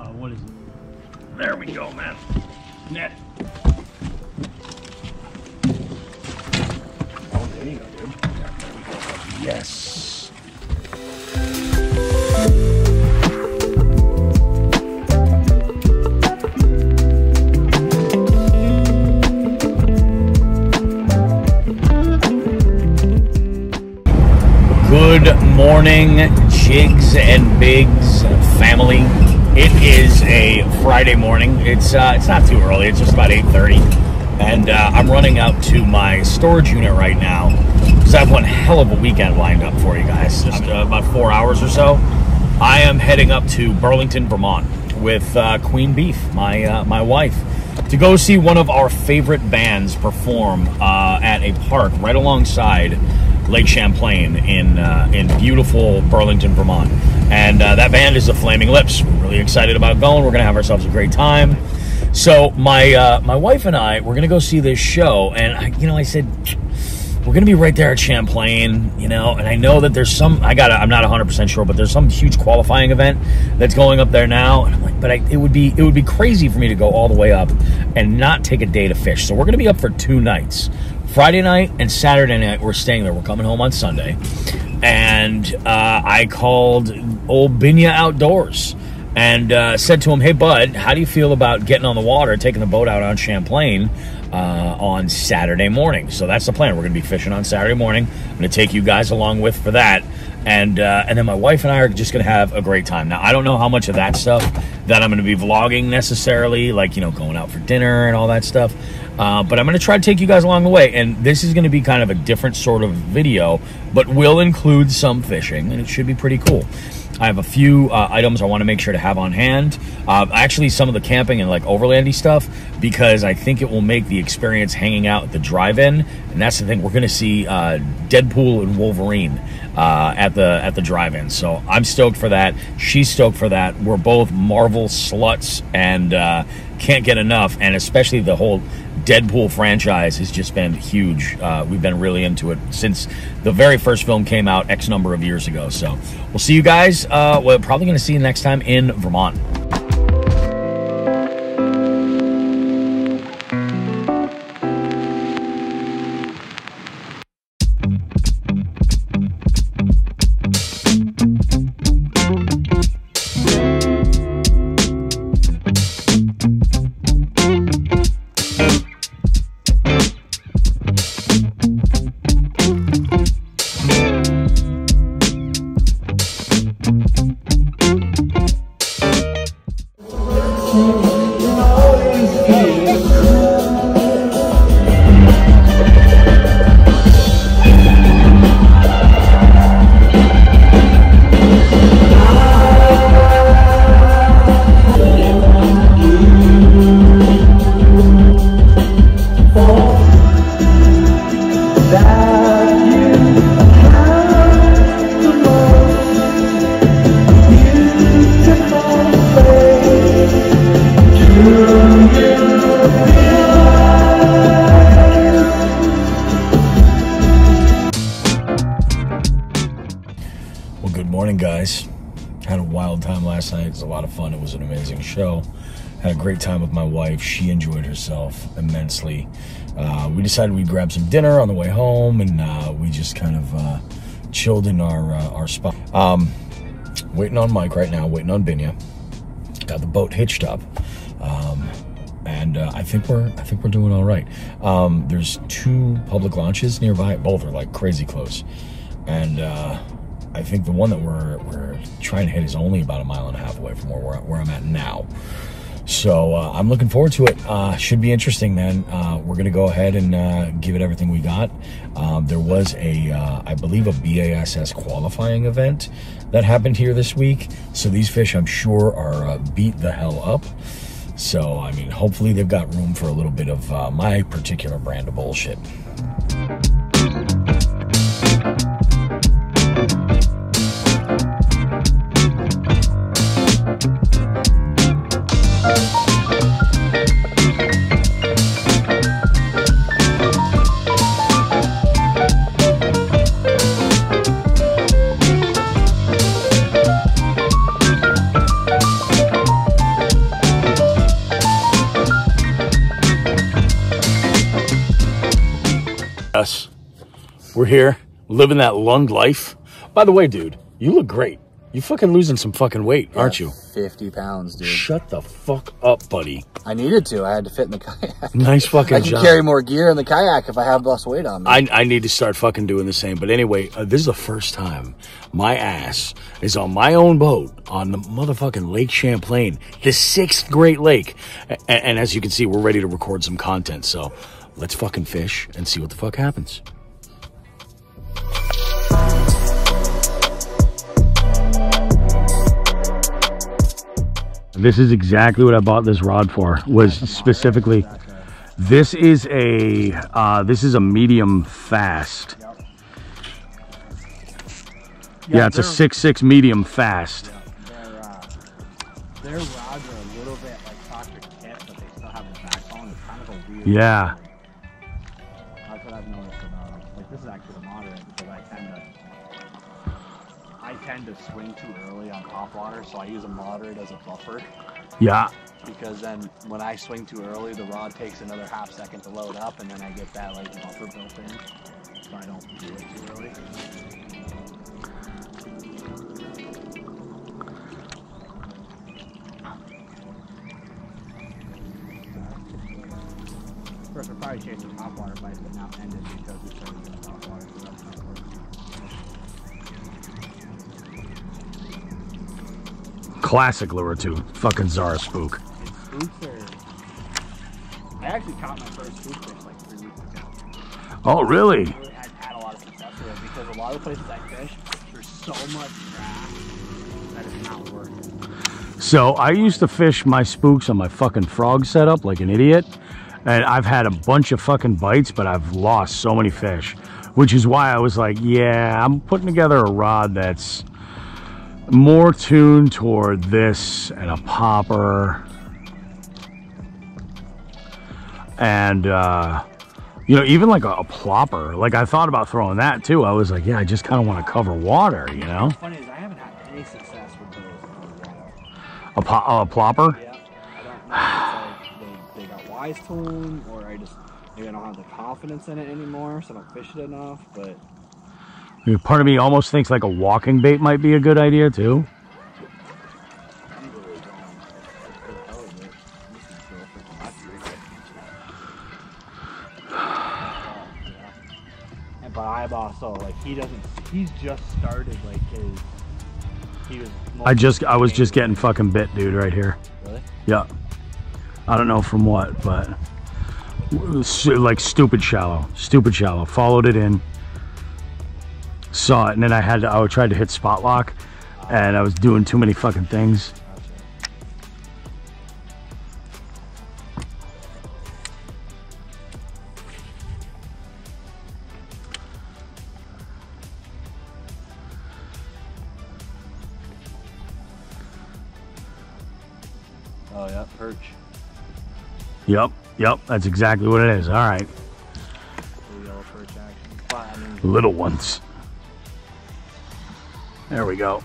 Uh, what is it? There we go, man. Net. Oh, there you go, dude. There we go. Yes. Good morning, Jigs and Bigs family. It is a Friday morning. It's uh, it's not too early. It's just about eight thirty, and uh, I'm running out to my storage unit right now because I have one hell of a weekend lined up for you guys. Just uh, about four hours or so. I am heading up to Burlington, Vermont, with uh, Queen Beef, my uh, my wife, to go see one of our favorite bands perform uh, at a park right alongside Lake Champlain in uh, in beautiful Burlington, Vermont. And uh, that band is the Flaming Lips. We're really excited about going. We're going to have ourselves a great time. So my uh, my wife and I we're going to go see this show, and I, you know I said we're going to be right there at Champlain, you know, and I know that there's some I got I'm not 100% sure, but there's some huge qualifying event that's going up there now, and I'm like, but I, it would be it would be crazy for me to go all the way up and not take a day to fish. So we're going to be up for two nights. Friday night and Saturday night, we're staying there. We're coming home on Sunday. And uh, I called old Binya Outdoors and uh, said to him, Hey, bud, how do you feel about getting on the water, taking the boat out on Champlain uh, on Saturday morning? So that's the plan. We're going to be fishing on Saturday morning. I'm going to take you guys along with for that. And, uh, and then my wife and I are just going to have a great time. Now, I don't know how much of that stuff that I'm going to be vlogging necessarily, like, you know, going out for dinner and all that stuff. Uh, but I'm going to try to take you guys along the way. And this is going to be kind of a different sort of video, but will include some fishing, and it should be pretty cool. I have a few uh, items I want to make sure to have on hand. Uh, actually, some of the camping and like overlandy stuff, because I think it will make the experience hanging out at the drive-in. And that's the thing. We're going to see uh, Deadpool and Wolverine uh, at the at the drive-in. So I'm stoked for that. She's stoked for that. We're both Marvel sluts and uh, can't get enough. And especially the whole Deadpool franchise has just been huge. Uh, we've been really into it since the very first film came out X number of years ago. So we'll see you guys. Uh, we're probably going to see you next time in Vermont. Wife. She enjoyed herself immensely. Uh, we decided we'd grab some dinner on the way home, and uh, we just kind of uh, chilled in our uh, our spot. Um, waiting on Mike right now. Waiting on Binya. Got the boat hitched up. Um, and uh, I think we're I think we're doing all right. Um, there's two public launches nearby. Both are like crazy close, and uh, I think the one that we're we're trying to hit is only about a mile and a half away from where where I'm at now. So uh, I'm looking forward to it. Uh, should be interesting, man. Uh, we're gonna go ahead and uh, give it everything we got. Um, there was a, uh, I believe, a BASS qualifying event that happened here this week. So these fish, I'm sure, are uh, beat the hell up. So I mean, hopefully they've got room for a little bit of my particular brand of bullshit. Here, living that Lund life. By the way, dude, you look great. You fucking losing some fucking weight, aren't you? 50 pounds, dude. Shut the fuck up, buddy. I needed to. I had to fit in the kayak. Nice fucking I can job. carry more gear in the kayak if I have less weight on me. I, I need to start fucking doing the same. But anyway, uh, this is the first time my ass is on my own boat on the motherfucking Lake Champlain, the sixth Great Lake. And, and as you can see, we're ready to record some content. So let's fucking fish and see what the fuck happens. This is exactly what I bought this rod for. Was specifically, this is a uh, this is a medium fast. Yeah, it's a six six medium fast. Their, rods are a little bit like Dr. Kit, but they still have the backbone. It's kind of a weird. Yeah, I tend to swing too early on top water, so I use a moderate as a buffer. yeah. Because then when I swing too early, the rod takes another half second to load up, and then I get that like buffer built in, so I don't do it too early. First, we're probably chasing top water bites, but now ended because we started doing top water. Classic lure too. Fucking Zara spook. And spooks are. I actually caught my first spook fish like three weeks ago. Oh really? really had, had a lot of success with it because a lot of the places I fish, there's so much grass that it's not working. So I used to fish my spooks on my fucking frog setup like an idiot. And I've had a bunch of fucking bites, but I've lost so many fish. Which is why I was like, yeah, I'm putting together a rod that's more tuned toward this and a popper. And uh you know, even like a, a plopper. Like I thought about throwing that too. I was like, yeah, I just kind of want to cover water, you know? What's funny is I haven't had any success with those in the water. A, po- a plopper. Yeah, I don't know if they, they got wise to them, or I just maybe I don't have the confidence in it anymore, so I don't fish it enough. But Part of me almost thinks like a walking bait might be a good idea too. I'm really going. It's good color, but this is girl freaking last year. Yeah. And but I've also like he doesn't. He's just started like his. He was. I just I was just getting fucking bit, dude, right here. Really? Yeah. I don't know from what, but like stupid shallow, stupid shallow. Followed it in, saw it, and then I had to, I tried to hit spot lock, and I was doing too many fucking things. Oh yeah, perch. Yep, yep, that's exactly what it is. All right, Blue yellow perch action. But I mean, little ones. There we go.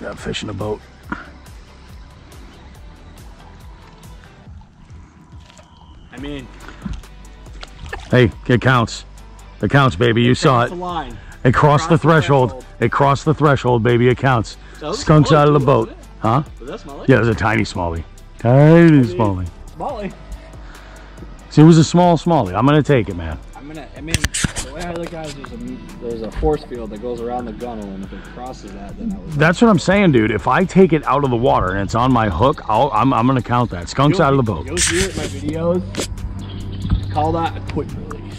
Got fish in a boat. I mean, Hey, it counts. It counts, baby. You saw it. Line. It crossed the Crossed the threshold. threshold. It crossed the threshold, baby. It counts. Was Skunks out of the boat. it? Huh? Was that smelly? Yeah, it was a tiny smallie. Tiny smallie. Smallie. See, it was a small smallie. I'm gonna take it, man. I'm gonna. I mean, the way I look at it is there's a there's a force field that goes around the gunnel, and if it crosses that, then that. That's what I'm saying, dude. If I take it out of the water and it's on my hook, I'll, I'm, I'm gonna count that. Skunks out of the boat. You'll see it in my videos. Call that a quick release.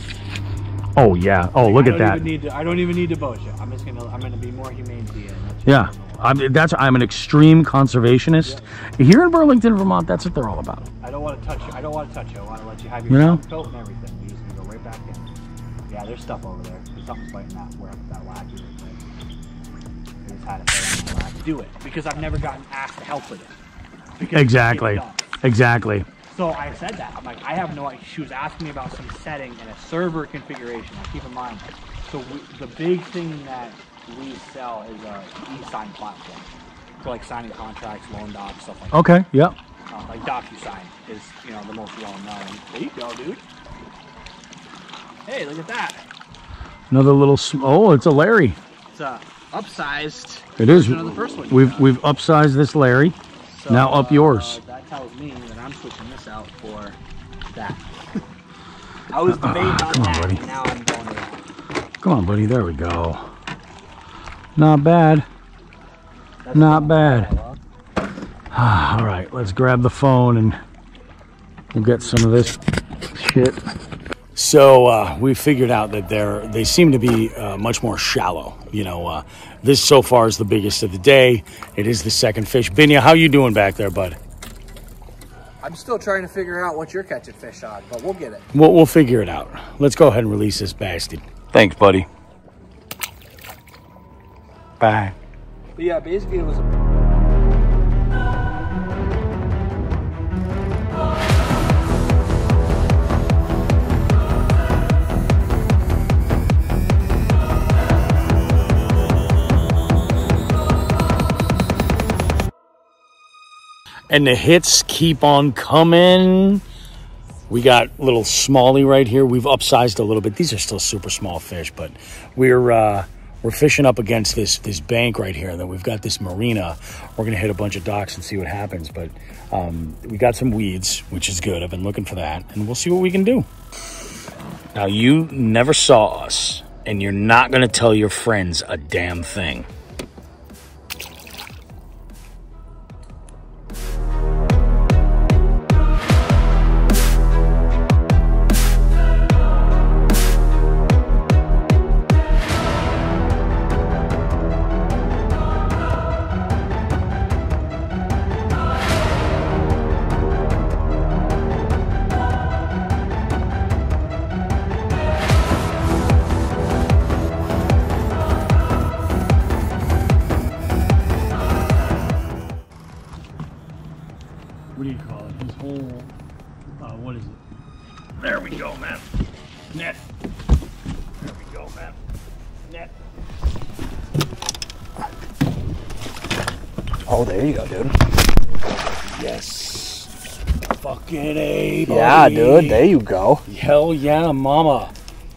Oh yeah. Oh, look I at that. Need to, I don't even need to boat you. I'm just gonna. I'm gonna be more humane to you. Yeah. I'm, that's I'm an extreme conservationist. Here in Burlington, Vermont, that's what they're all about. I don't want to touch you. I don't want to touch you. I want to let you have your You know? coat and everything. Yeah, there's stuff over there. There's something's biting that where that lackey. right there. I just had it there on my lap. Do it because I've never gotten asked to help with it. Because Exactly. Exactly. So I said that. I'm like, I have no idea. She was asking me about some setting and a server configuration. Now keep in mind. So we, the big thing that we sell is a e-sign platform for like signing contracts, loan docs, stuff like that. Okay. Yep. Uh, like DocuSign is, you know, the most well known. There you go, dude. Hey, look at that. Another little. Oh, it's a Larry. It's a upsized It is. the first one. We've got. we've upsized this Larry. So, now up yours. uh, that tells me that I'm switching this out for that. I was debating on come on, that, buddy. now I'm going to that. Come on, buddy. There we go. Not bad. That's Not bad. one I love. All right, let's grab the phone and we'll get some of this shit. So uh, we figured out that they're they seem to be uh, much more shallow. You know, uh, this so far is the biggest of the day. It is the second fish. Binya, how you doing back there, bud? I'm still trying to figure out what you're catching fish on, but we'll get it. We'll, we'll figure it out. Let's go ahead and release this bastard. Thanks, buddy. Bye. But yeah, basically it was. And the hits keep on coming. We got little smallie right here. We've upsized a little bit. These are still super small fish, but we're uh, we're fishing up against this this bank right here. And then we've got this marina. We're gonna hit a bunch of docks and see what happens. But um, we got some weeds, which is good. I've been looking for that, and we'll see what we can do. Now you never saw us, and you're not gonna tell your friends a damn thing. Oh, there you go, dude. Yes. Fucking A, buddy. Yeah, dude. There you go. Hell yeah, mama.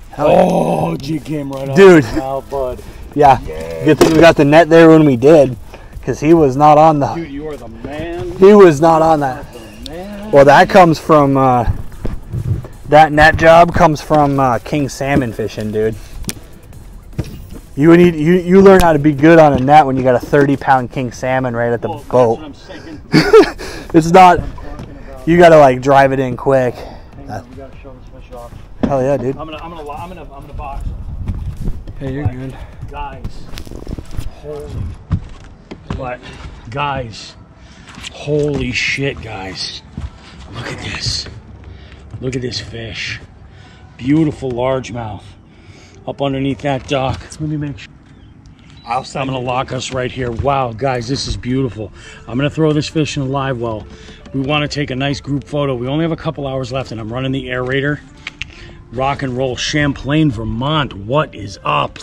Hell yeah. oh, jig came right Dude. bud. Yeah. Good thing we got the net there when we did, because he was not on the. Dude, you are the man. He was not on that. Well, that comes from. Uh, that net job comes from uh, king salmon fishing, dude. You would need you you learn how to be good on a net when you got a 30 pound king salmon right at the Well, that's boat. what I'm. It's not. You gotta like drive it in quick. Hang on, we gotta show this fish off. Hell yeah, dude. I'm gonna, I'm gonna, I'm gonna, I'm gonna box. Hey, you're Like, good. Guys, holy, but guys, holy shit, guys! Look at this. Look at this fish. Beautiful largemouth. Up underneath that dock. Let me make sure. I'll I'm gonna lock us right here. Wow, guys, this is beautiful. I'm gonna throw this fish in a live well. We want to take a nice group photo. We only have a couple hours left, and I'm running the aerator. Rock and roll, Champlain, Vermont. What is up?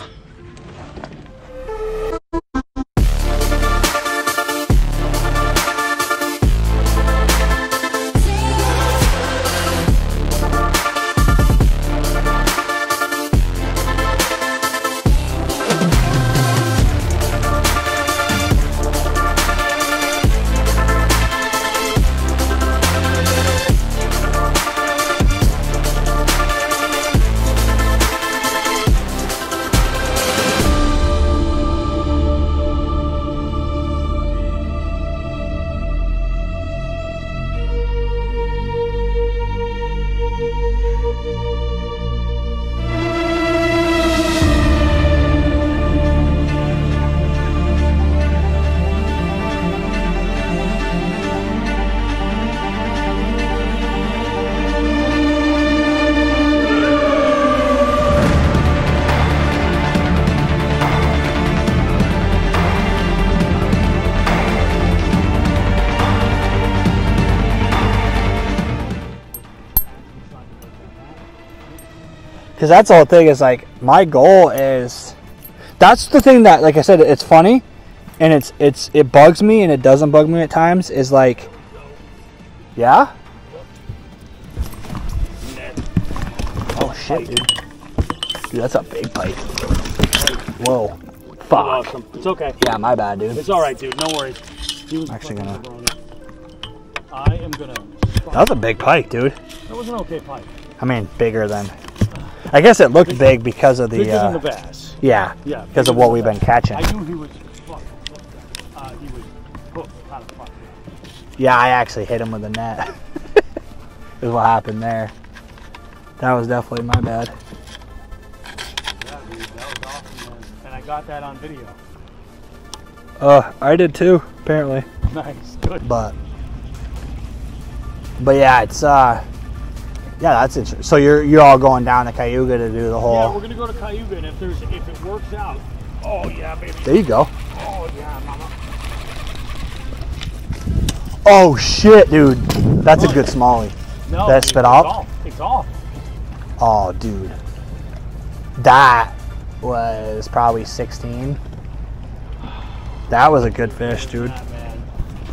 Because that's the whole thing is like my goal is. That's the thing that, like I said, it's funny, and it's it's it bugs me and it doesn't bug me at times. Is like, yeah. Oh shit, dude. Dude, that's a big pike. Whoa. Fuck. Awesome. It's okay. Yeah, my bad, dude. It's all right, dude. No worries. I'm actually gonna- I am gonna. That was a big pike, dude. That was an okay pike. I mean, bigger than. I guess it looked big because of the. Uh, the bass. yeah. Yeah. Because of what we've been catching. I knew he was. Uh, he was hooked. Kind of. Yeah, I actually hit him with a net. is what happened there. That was definitely my bad. Yeah, dude. That was awesome, man. And I got that on video. Uh, I did too, apparently. Nice. Good. But, but yeah, it's uh, yeah, that's interesting. So you're you're all going down to Cayuga to do the whole. Yeah, we're gonna go to Cayuga, and if there's if it works out, oh yeah, baby. there you go. Oh yeah, mama. Oh shit, dude, that's a good smallie. No, That spit off? off. It's off. Oh, dude, that was probably 16. That was a good fish, dude.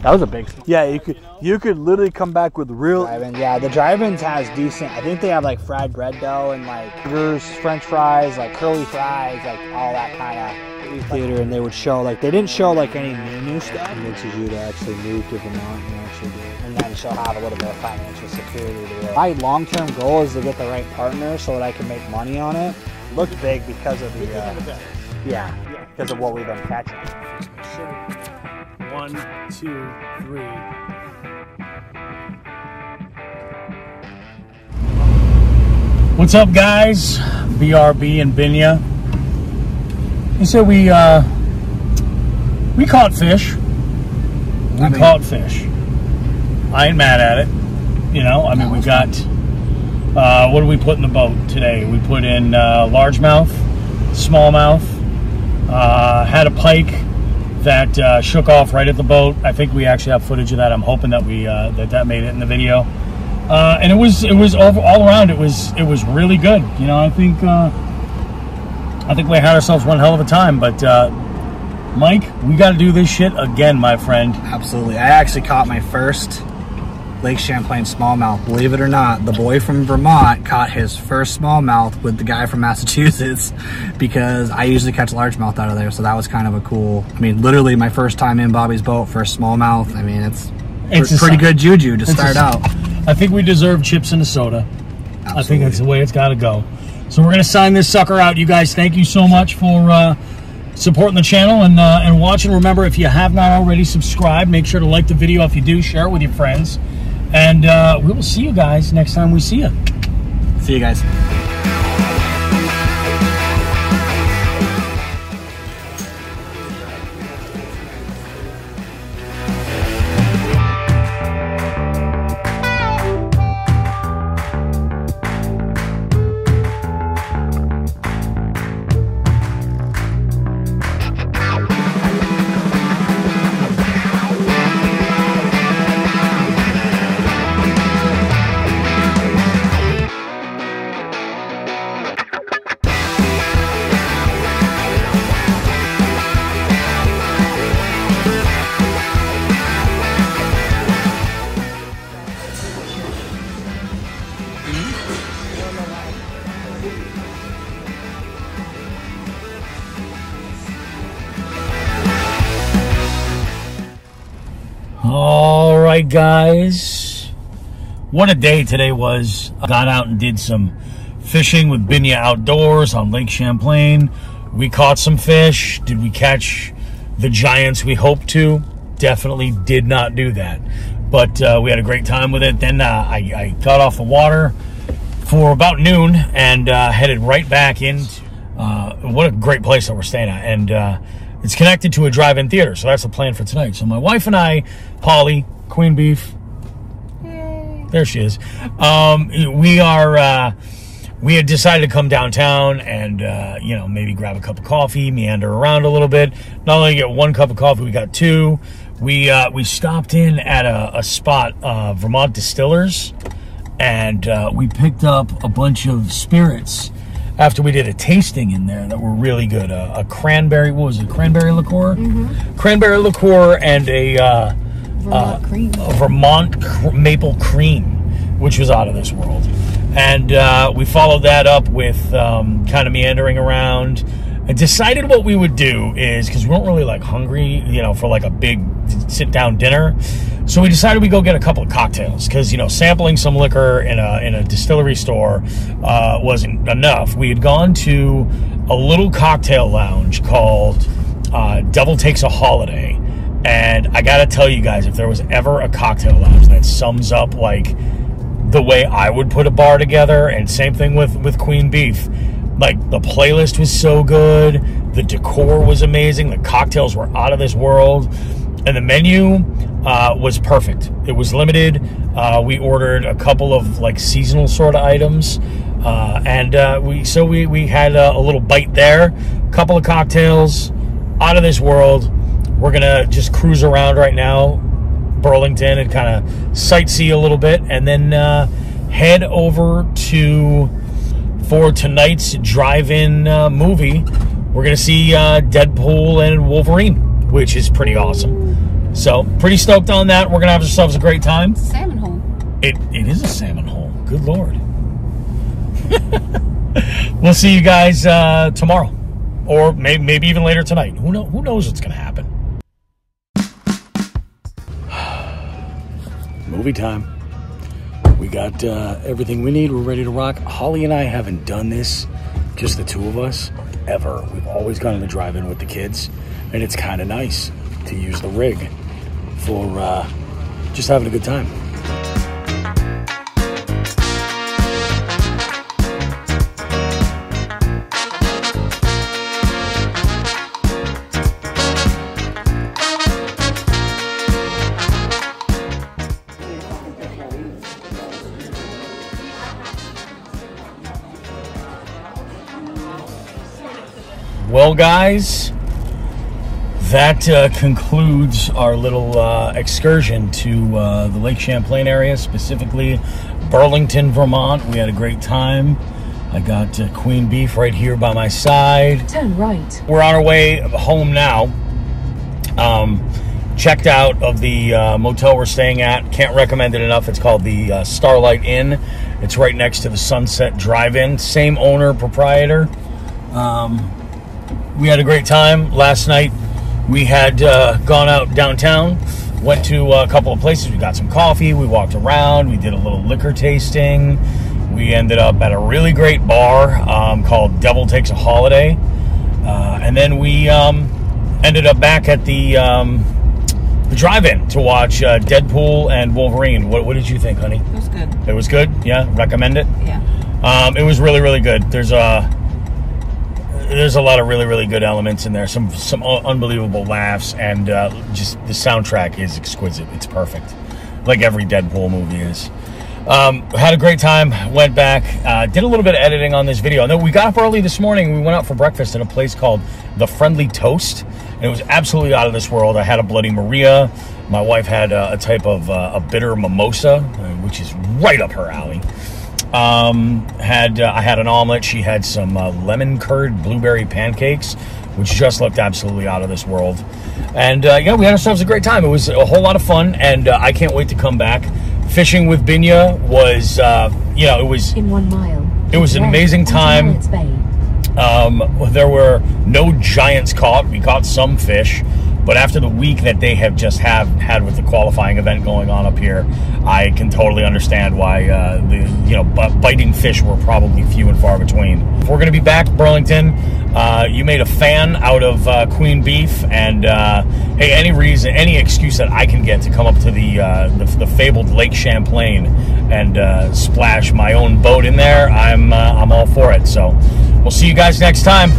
Yeah, man. That was a big. Yeah, you could you could literally come back with real. Drive-ins, yeah, the drive-ins has decent. I think they have like fried bread dough and like burgers, French fries, like curly fries, like all that kind of theater. And they would show like they didn't show like any new new stuff. Convinces you to actually move to Vermont and actually do it. And then she'll have a little bit of financial security to it. My long-term goal is to get the right partner so that I can make money on it. Look big because of the Bigger than the uh, yeah, Yeah. because of what we've been catching. So, one, two, three. What's up, guys? BRB and Binya. You said we uh, we caught fish. We I mean- caught fish. I ain't mad at it. You know, I mean, we got. Uh, what did we put in the boat today? We put in uh, largemouth, smallmouth, uh, had a pike that uh, shook off right at the boat. I think we actually have footage of that. I'm hoping that we uh, that that made it in the video. Uh, and it was it was all around. It was it was really good. You know, I think uh, I think we had ourselves one hell of a time. But uh, Mike, we got to do this shit again, my friend. Absolutely. I actually caught my first Lake Champlain smallmouth. Believe it or not, the boy from Vermont caught his first smallmouth with the guy from Massachusetts because I usually catch largemouth out of there. So that was kind of a cool. I mean, literally my first time in Bobby's boat for a smallmouth. I mean, it's, It's pr- pretty good juju to start out. I think we deserve chips and a soda. I think that's the way it's got to go. So we're gonna sign this sucker out. You guys, thank you so much for uh, supporting the channel and uh, and watching. Remember, if you have not already subscribed, make sure to like the video. If you do, share it with your friends. And uh, we will see you guys next time we see you. See you guys. Right, guys. What a day today was. I got out and did some fishing with Binya Outdoors on Lake Champlain. We caught some fish. Did we catch the giants we hoped to? Definitely did not do that. But uh, we had a great time with it. Then uh, I, I got off the water for about noon and uh, headed right back into uh, what a great place that we're staying at and uh, it's connected to a drive-in theater so that's the plan for tonight so my wife and i polly queen beef. There she is. Um, we are uh, we had decided to come downtown and uh, you know maybe grab a cup of coffee meander around a little bit. Not only get one cup of coffee we got two. We uh, we stopped in at a, a spot uh, vermont distillers and uh, we picked up a bunch of spirits after we did a tasting in there that were really good. Uh, a cranberry, what was it? Cranberry liqueur, cranberry liqueur, and a uh, Vermont cream. Vermont cr- maple cream, which was out of this world. And uh, we followed that up with um, kind of meandering around. I decided what we would do is because we weren't really like hungry, you know, for like a big sit down dinner. So we decided we go get a couple of cocktails because you know sampling some liquor in a in a distillery store uh, wasn't enough. We had gone to a little cocktail lounge called uh, Devil Takes a Holiday, and I gotta tell you guys, if there was ever a cocktail lounge that sums up like the way I would put a bar together, and same thing with with Queen Beef. Like the playlist was so good, the decor was amazing, the cocktails were out of this world, and the menu uh, was perfect. It was limited. Uh, we ordered a couple of like seasonal sort of items, uh, and uh, we so we we had a, a little bite there, a couple of cocktails, out of this world. We're gonna just cruise around right now, Burlington, and kind of sightsee a little bit, and then uh, head over to for tonight's drive-in uh, movie. We're gonna see uh, Deadpool and Wolverine, which is pretty awesome. So pretty stoked on that. We're gonna have ourselves a great time. Salmon hole. It it is a salmon hole. Good lord. we'll see you guys uh, tomorrow, or maybe maybe even later tonight. Who know Who knows what's gonna happen? Movie time. We got uh, everything we need. We're ready to rock. Holly and I haven't done this, just the two of us, ever. We've always gone to the drive-in with the kids, and it's kind of nice to use the rig for uh, just having a good time. Well, guys, that uh, concludes our little uh, excursion to uh, the Lake Champlain area, specifically Burlington, Vermont. We had a great time. I got uh, Queen Beef right here by my side. Turn right. We're on our way home now. Um, checked out of the uh, motel we're staying at. Can't recommend it enough. It's called the uh, Starlight Inn. It's right next to the Sunset Drive-In. Same owner, proprietor. Um, we had a great time last night. We had uh, gone out downtown, went to a couple of places. We got some coffee. We walked around. We did a little liquor tasting. We ended up at a really great bar um, called Devil Takes a Holiday, uh, and then we um, ended up back at the um, the drive-in to watch uh, Deadpool and Wolverine. What, what did you think, honey? It was good. It was good. Yeah, recommend it. Yeah. Um, it was really, really good. There's a there's a lot of really, really good elements in there. Some some unbelievable laughs, and uh, just the soundtrack is exquisite. It's perfect, like every Deadpool movie is. Um, had a great time. Went back, uh, did a little bit of editing on this video. We got up early this morning. We went out for breakfast at a place called the Friendly Toast, and it was absolutely out of this world. I had a Bloody Maria. My wife had a, a type of uh, a bitter mimosa, uh, which is right up her alley. Um, had uh, I had an omelet. She had some uh, lemon curd blueberry pancakes, which just looked absolutely out of this world. And uh, yeah, we had ourselves a great time. It was a whole lot of fun, and uh, I can't wait to come back. Fishing with Binya was, uh, you know, it was In one mile. It was an amazing time. Um, there were no giants caught. We caught some fish, but after the week that they have just have had with the qualifying event going on up here, I can totally understand why uh, the you know biting fish were probably few and far between. If we're going to be back Burlington, uh, you made a fan out of uh, Queen Beef, and uh, hey, any reason, any excuse that I can get to come up to the uh, the, the fabled Lake Champlain and uh, splash my own boat in there, I'm I'm all for it. So we'll see you guys next time.